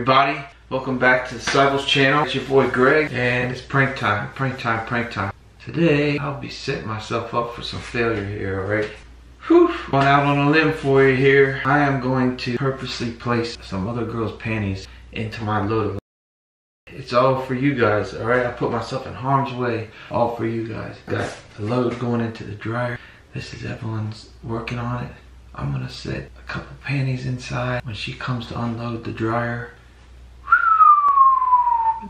everybody? Welcome back to the Seibels channel. It's your boy Greg, and it's prank time, prank time, prank time. Today, I'll be setting myself up for some failure here, alright? Whew, going out on a limb for you here. I am going to purposely place some other girl's panties into my load of it's all for you guys, alright? I put myself in harm's way, all for you guys. Got the load going into the dryer. This is Evelyn's working on it. I'm gonna set a couple panties inside when she comes to unload the dryer.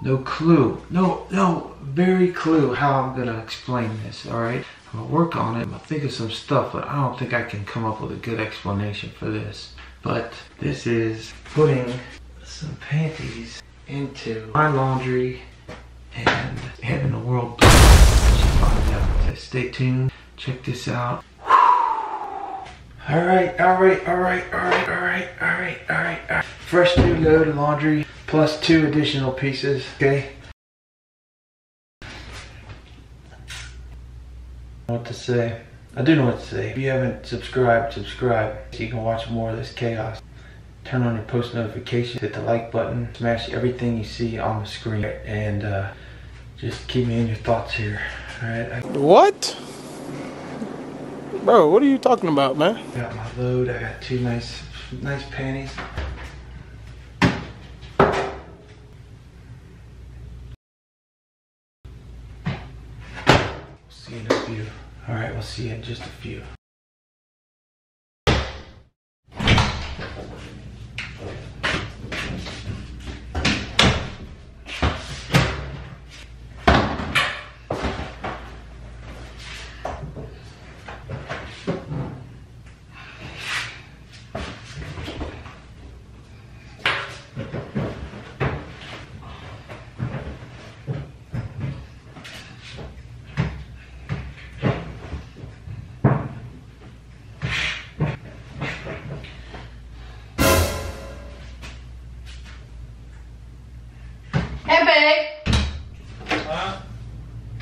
No clue, no, no, very clue how I'm gonna explain this, alright? I'm gonna work on it, I'm gonna think of some stuff, but I don't think I can come up with a good explanation for this. But this is putting some panties into my laundry and having the world. Stay tuned, check this out. All right, all right, all right, all right, all right, all right, all right. Fresh new load of laundry plus two additional pieces, okay? What to say? I do know what to say. If you haven't subscribed, subscribe so you can watch more of this chaos. Turn on your post notifications, hit the like button, smash everything you see on the screen, and uh, just keep me in your thoughts here. All right. What? Bro, what are you talking about, man? Got my load. I got two nice, nice panties. See you in a few. All right, we'll see you in just a few.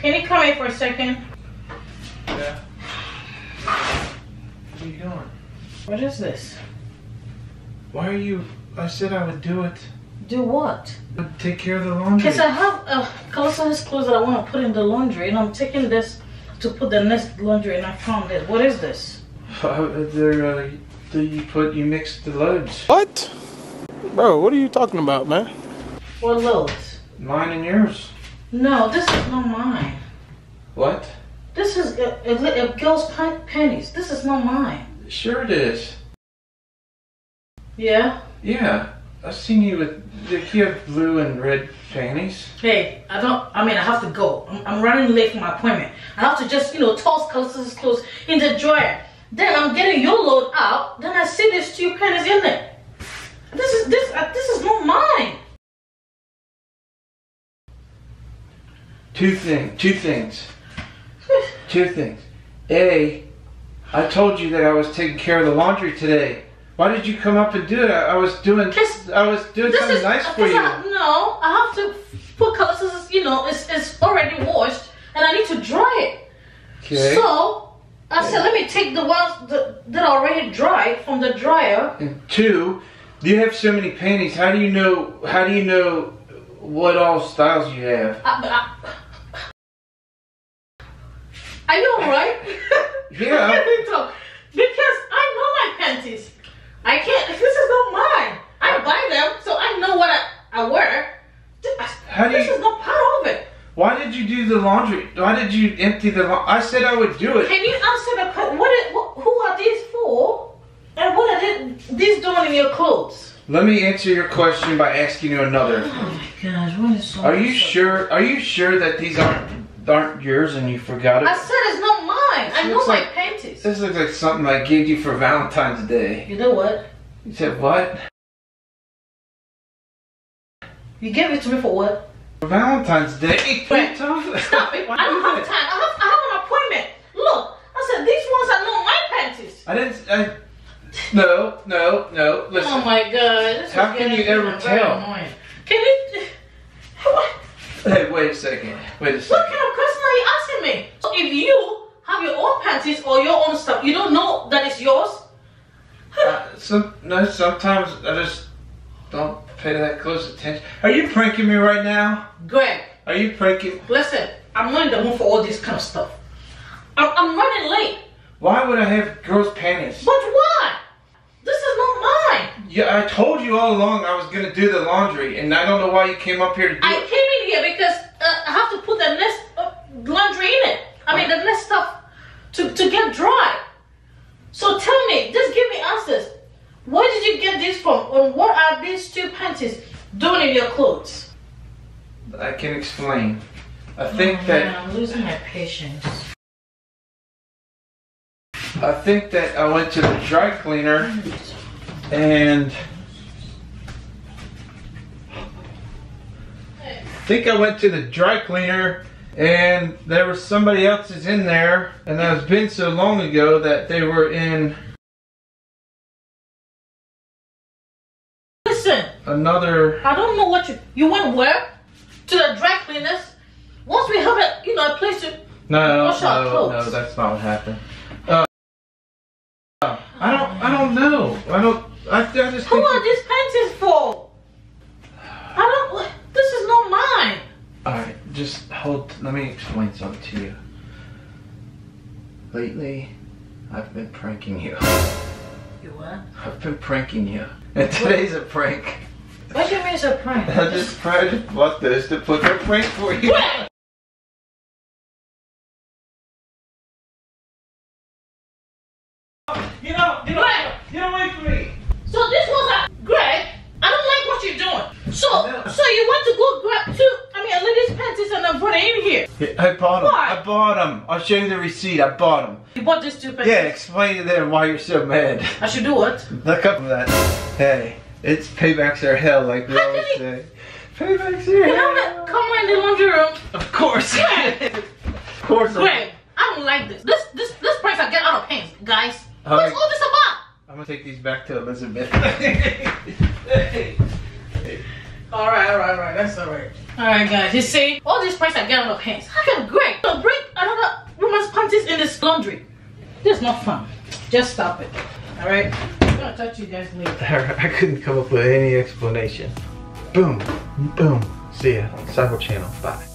Can you come here for a second? Yeah. What are you doing? What is this? Why are you? I said I would do it. Do what? Take care of the laundry. Because I have uh, Callistus's clothes that I want to put in the laundry, and I'm taking this to put the next laundry, and I found it. What is this? Uh, there, uh, do you put you mix the loads? What? Bro, what are you talking about, man? What loads? Mine and yours. No, this is not mine. What? This is a, a, a girl's pan- panties. This is not mine. Sure it is. Yeah? Yeah, I've seen you with. Did you have blue and red panties? Hey, I don't, I mean, I have to go. I'm, I'm running late for my appointment. I have to just, you know, toss Callistus's clothes in the dryer. Then I'm getting your load out. Then I see these two panties in there. This is, this, uh, this is not mine. Two things. Two things. Two things. A, I told you that I was taking care of the laundry today. Why did you come up and do it? I, I was doing. This- I was doing something is nice for you. I- no, I have to put Callistus's, you know, it's, it's already washed, and I need to dry it. Okay. So I said, let me take the ones that, that are already dried from the dryer. and two, you have so many panties. How do you know? How do you know what all styles you have? I, are you alright? Yeah. because I know my panties. I can't. This is not mine. I buy them, so I know what I, I wear. How this you- is not part of it. Why did you do the laundry? Why did you empty the? La- I said I would do it. Can you answer the question? What, is- what? Who are these for? And what are they, these doing in your clothes? Let me answer your question by asking you another. Oh my gosh, what is so Are you sure? Are you sure that these aren't aren't yours and you forgot it. I said it's not mine. I know looks my like- panties. This looks like something I gave you for Valentine's Day. You know what? You said what? You gave it to me for what? For Valentine's Day. Wait. Stop it. I don't have time. I have, I have an appointment. Look, I said these ones are not my panties. I didn't. I, no, no, no. Listen. Oh my god. This How can you ever tell? annoying. Can you? What? Hey, wait a second. Wait a What kind of question are you asking me? So if you have your own panties or your own stuff, you don't know that it's yours? Uh, some no. Sometimes I just don't pay that close attention. Are you pranking me right now? Greg, Are you pranking? listen, I'm not in the mood for all this kind of stuff. I'm, I'm running late. Why would I have girls' panties? But why? This is not mine. Yeah, I told you all along I was gonna do the laundry, and I don't know why you came up here to do I it. came in here because uh, I have to put the next uh, laundry in it. I mean, the next stuff to, to get dry. So tell me, just give me answers. Where did you get this from? And what are these two panties your clothes? I can explain. I think Oh, that man, I'm losing my patience. I think that I went to the dry cleaner and I think I went to the dry cleaner and there was somebody else's in there and that was been so long ago that they were in another I don't know what you you went where to the dry cleaners. Once we have a you know a place to no Wash our no clothes. no that's not what happened. Uh, I don't I don't know I don't I, I just who are these panties for? I don't. This is not mine. All right, just hold. Let me explain something to you. Lately, I've been pranking you. You what? I've been pranking you, and today's a prank. What do you mean it's a prank? I just tried to bought this to put a prank for you. Greg! You know, you know, Greg! you don't wait for me. So this was a Greg. I don't like what you're doing. So, No. so you went to go grab two. I mean, a lady's panties and then put it in here. I bought them. Why? I bought them. I'll show you the receipt. I bought them. You bought these two panties. Yeah, explain to them why you're so mad. I should do what? Look up that. Hey, it's paybacks are hell, like we always say. Paybacks are hell. Come in the laundry room. Of course. Greg! of course. I'm- I don't like this. This, this, this price I get out of hand, guys. All What's right. all this about? I'm gonna take these back to Elizabeth. All right, all right, all right. That's all right. All right, guys. You see, all these pranks are getting out of hands. How can Greg so bring another woman's panties in this laundry? This is not fun. Just stop it. All right. Talk you guys later. I couldn't come up with any explanation. Boom, boom. See ya. Seibel Channel. Bye.